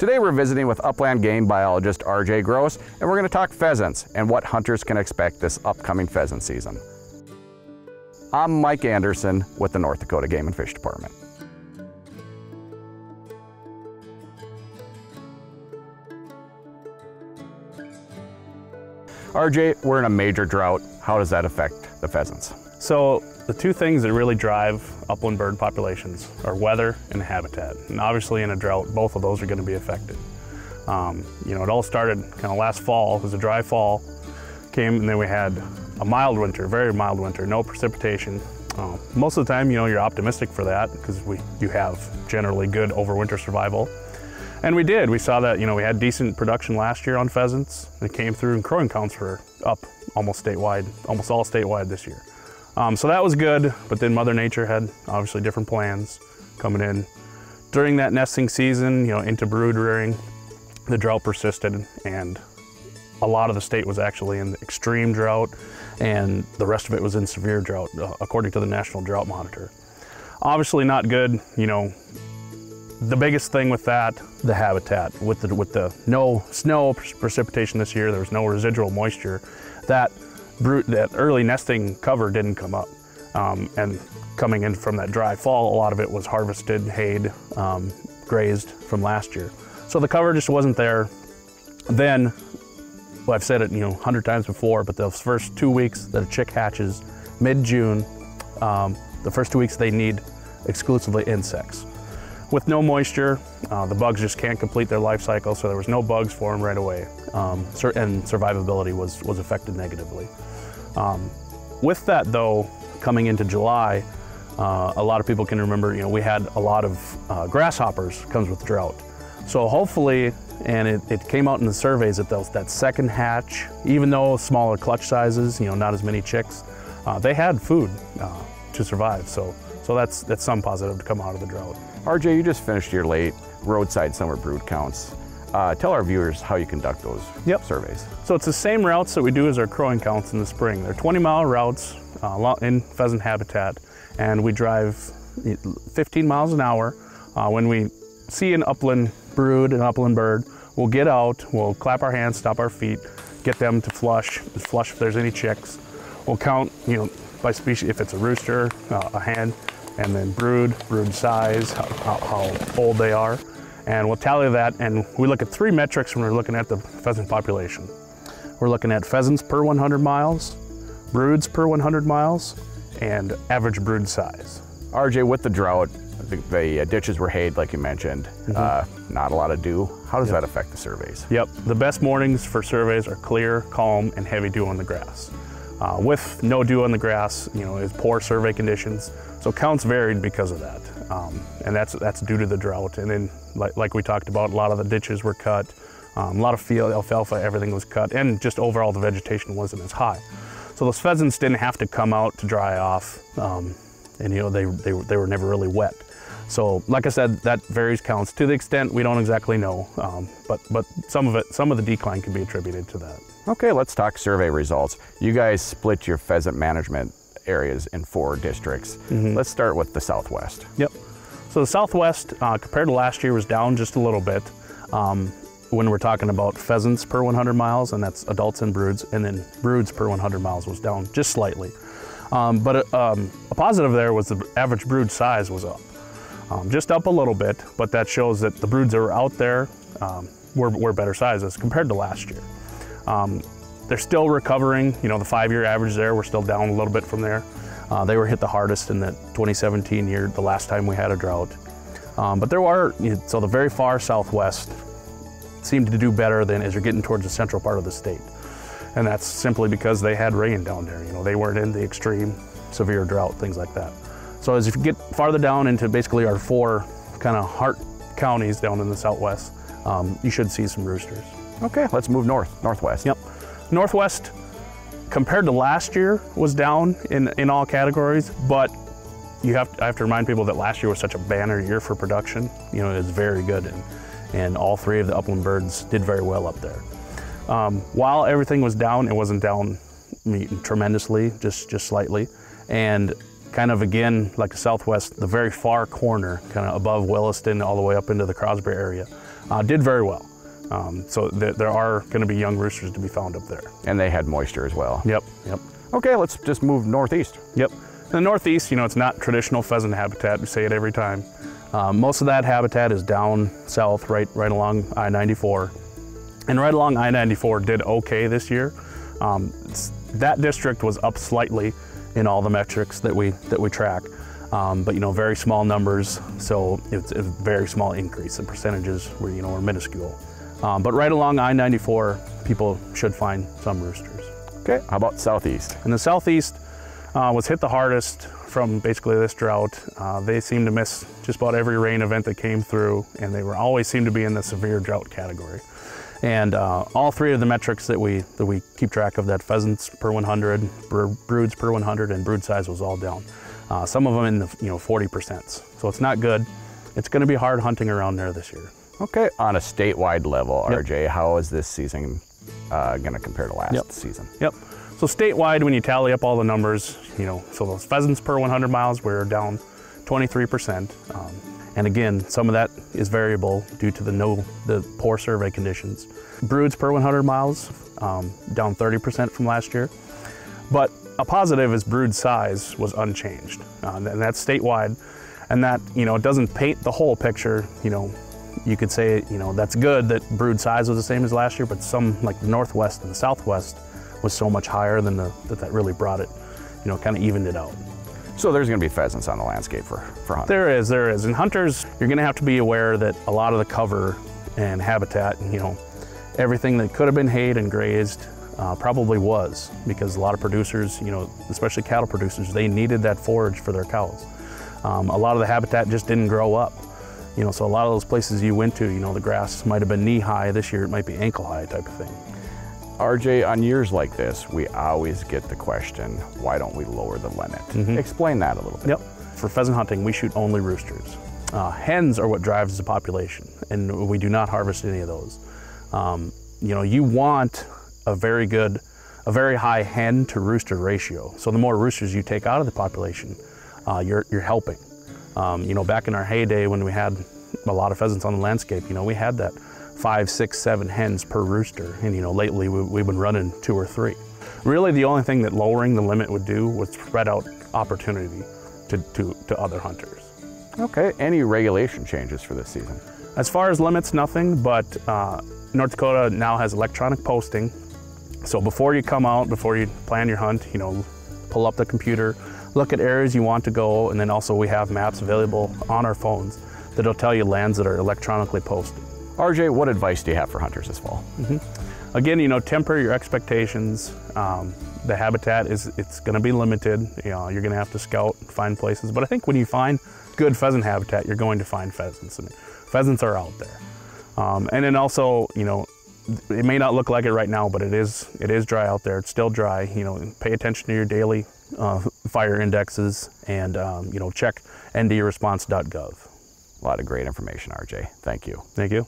Today we're visiting with upland game biologist RJ Gross, and we're going to talk pheasants and what hunters can expect this upcoming pheasant season. I'm Mike Anderson with the North Dakota Game and Fish Department. RJ, we're in a major drought. How does that affect the pheasants? So the two things that really drive upland bird populations are weather and habitat. And obviously in a drought, both of those are going to be affected. Um, you know, it all started kind of last fall. It was a dry fall, came and then we had a mild winter, very mild winter, no precipitation. Uh, most of the time, you know, you're optimistic for that because we you have generally good overwinter survival. And we did. We saw that, you know, we had decent production last year on pheasants. It came through and crowing counts were up almost statewide, almost all statewide this year. Um, so that was good, but then Mother Nature had obviously different plans coming in. During that nesting season, you know, into brood rearing, the drought persisted and a lot of the state was actually in extreme drought and the rest of it was in severe drought, uh, according to the National Drought Monitor. Obviously not good, you know, the biggest thing with that, the habitat. With the, with the no snow precipitation this year, there was no residual moisture. That, that early nesting cover didn't come up. Um, and coming in from that dry fall, a lot of it was harvested, hayed, um, grazed from last year. So the cover just wasn't there. Then, well, I've said it, you know, 100 times before, but those first two weeks that a chick hatches, mid-June, um, the first two weeks they need exclusively insects. With no moisture, uh, the bugs just can't complete their life cycle, so there was no bugs for them right away. Um, and survivability was, was affected negatively. Um, with that though, coming into July, uh, a lot of people can remember, you know, we had a lot of uh, grasshoppers comes with drought. So hopefully, and it, it came out in the surveys that those, that second hatch, even though smaller clutch sizes, you know, not as many chicks, uh, they had food uh, to survive. So, so that's, that's some positive to come out of the drought. RJ, you just finished your late roadside summer brood counts. Uh, tell our viewers how you conduct those yep. surveys. So it's the same routes that we do as our crowing counts in the spring. They're 20 mile routes uh, in pheasant habitat and we drive 15 miles an hour. Uh, when we see an upland brood, an upland bird, we'll get out, we'll clap our hands, stop our feet, get them to flush, flush if there's any chicks. We'll count, you know, by species, if it's a rooster, uh, a hen, and then brood, brood size, how, how, how, old they are. And we'll tally that and we look at three metrics when we're looking at the pheasant population. We're looking at pheasants per 100 miles, broods per 100 miles, and average brood size. RJ, with the drought, the, the uh, ditches were hayed, like you mentioned, mm -hmm. uh, not a lot of dew. How does yep. that affect the surveys? Yep, the best mornings for surveys are clear, calm, and heavy dew on the grass. Uh, with no dew on the grass, you know, is poor survey conditions. So counts varied because of that. Um, and that's, that's due to the drought. And then, like, like, we talked about, a lot of the ditches were cut, um, a lot of field alfalfa, everything was cut, and just overall the vegetation wasn't as high. So those pheasants didn't have to come out to dry off, um, and you know, they, they, they were never really wet. So, like I said, that varies counts to the extent we don't exactly know, um, but but some of it, some of the decline can be attributed to that. Okay, let's talk survey results. You guys split your pheasant management areas in four districts. Mm -hmm. Let's start with the Southwest. Yep. So the Southwest, uh, compared to last year, was down just a little bit. Um, when we're talking about pheasants per 100 miles, and that's adults and broods, and then broods per 100 miles was down just slightly. Um, but um, a positive there was the average brood size was up um, just up a little bit, but that shows that the broods that were out there um, were, were, better sizes compared to last year. Um, they're still recovering, you know, the five-year average there, we're still down a little bit from there. Uh, they were hit the hardest in the 2017 year, the last time we had a drought. Um, but there are, so the very far southwest seemed to do better than as you're getting towards the central part of the state. And that's simply because they had rain down there. You know, they weren't in the extreme severe drought, things like that. So as if you get farther down into basically our four kind of heart counties down in the southwest, um, you should see some roosters. Okay, let's move north, northwest. Yep. Northwest, compared to last year, was down in, in all categories, but you have to, I have to remind people that last year was such a banner year for production. You know, it was very good, and, and all three of the upland birds did very well up there. Um, while everything was down, it wasn't down tremendously, just, just slightly. And kind of again, like the southwest, the very far corner, kind of above Williston, all the way up into the Crosby area. uh, did very well. Um, so th- there are going to be young roosters to be found up there. And they had moisture as well. Yep, yep, Okay, let's just move northeast. yep. In the northeast, you know, it's not traditional pheasant habitat. We say it every time. Um, most of that habitat is down south, right, right along I-94, and right along I-94 did okay this year. Um, that district was up slightly in all the metrics that we that we track, um, but you know, very small numbers. So it's a very small increase. The percentages were you know were minuscule. Um, but right along I-94, people should find some roosters. Okay, how about southeast? And the southeast uh, was hit the hardest from basically this drought. Uh, they seemed to miss just about every rain event that came through, and they were always seemed to be in the severe drought category. And uh, all three of the metrics that we that we keep track of, that pheasants per 100, bro- broods per 100, and brood size was all down. Uh, some of them in the you know 40 percent. So it's not good. It's going to be hard hunting around there this year. Okay, on a statewide level, Yep. RJ, how is this season uh, going to compare to last Yep. season? Yep. So statewide, when you tally up all the numbers, you know, so those pheasants per 100 miles, we're down 23%. Um, and again, some of that is variable due to the no, the poor survey conditions. Broods per 100 miles, um, down 30% from last year. But a positive is brood size was unchanged, uh, and that's statewide. And that, you know, it doesn't paint the whole picture. You know, you could say, you know, that's good that brood size was the same as last year, but some, like the Northwest and the Southwest, was so much higher than the, that that really brought it, you know, kind of evened it out. So there's going to be pheasants on the landscape for, for hunting. There is, there is. And hunters, you're going to have to be aware that a lot of the cover and habitat, and, you know, everything that could have been hayed and grazed uh, probably was because a lot of producers, you know, especially cattle producers, they needed that forage for their cows. Um, a lot of the habitat just didn't grow up. You know, so a lot of those places you went to, you know, the grass might have been knee high. This year it might be ankle high type of thing. RJ, on years like this, we always get the question, why don't we lower the limit? Explain that a little bit. Yep. For pheasant hunting, we shoot only roosters. Uh, hens are what drives the population, and we do not harvest any of those. Um, you know, you want a very good, a very high hen to rooster ratio. So the more roosters you take out of the population, uh, you're, you're helping. Um, you know, back in our heyday when we had a lot of pheasants on the landscape, you know, we had that five, six, seven hens per rooster. And, you know, lately we, we've been running two or three. Really, the only thing that lowering the limit would do was spread out opportunity to, to, to other hunters. Okay, any regulation changes for this season? As far as limits, nothing, but uh, North Dakota now has electronic posting. So before you come out, before you plan your hunt, you know, pull up the computer, look at areas you want to go, and then also we have maps available on our phones that'll tell you lands that are electronically posted. RJ, what advice do you have for hunters this fall? Again, you know, temper your expectations. Um, the habitat is it's going to be limited. You know, you're going to have to scout, find places. But I think when you find good pheasant habitat, you're going to find pheasants. Mean, pheasants are out there. Um, and then also, you know, it may not look like it right now, but it is it is dry out there. It's still dry. You know, pay attention to your daily uh, fire indexes and um, you know check ndresponse.gov. A lot of great information, RJ. Thank you. Thank you.